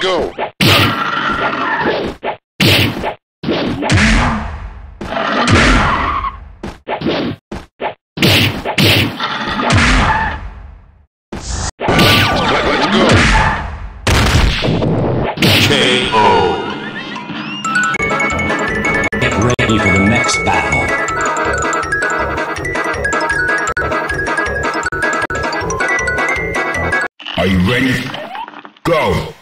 Battle. Are you ready? For the next battle i went go.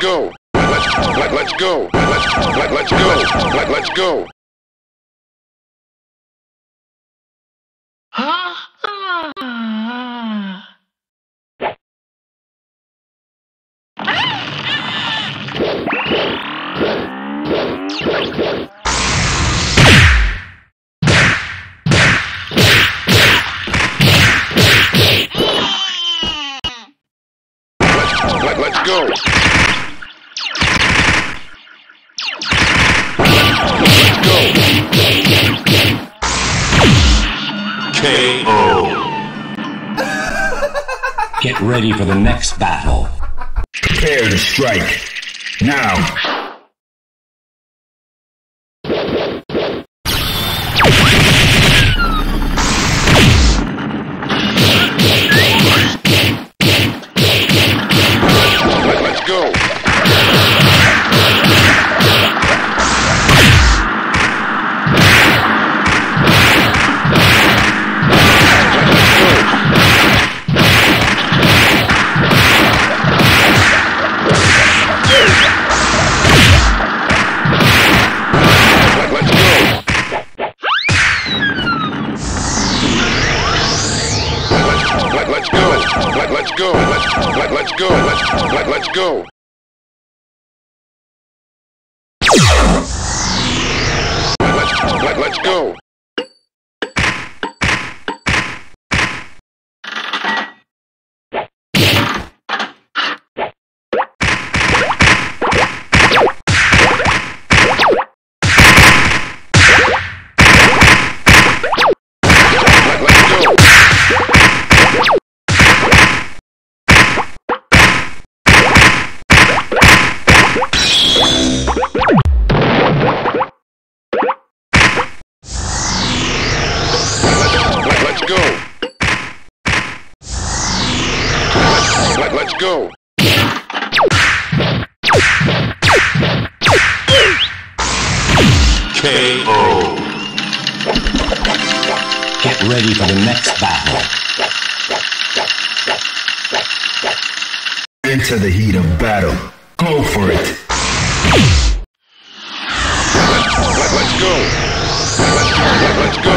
go. Let's let, let's go. Let's let, let's go. Let, let's go. Ah! KO. Get ready for the next battle. Prepare to strike. Now. Let's go. Let's let, let's go. Let's let, let's go. Let, let, let's go. Go. KO. Get ready for the next battle. Into the heat of battle. Go for it. Let's go. let's go. Let, let's go.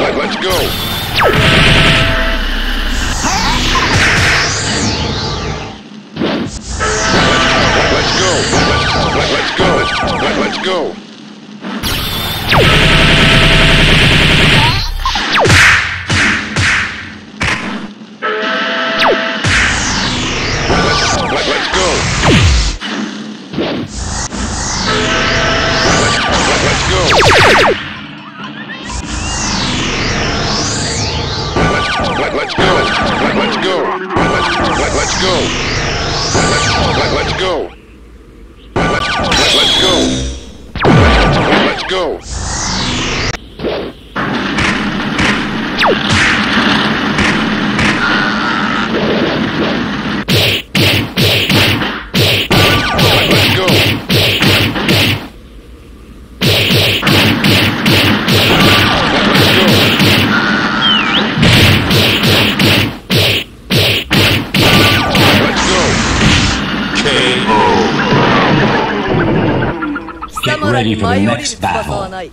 Let, let's go. Go. 貴様らに舞い降りる翼はない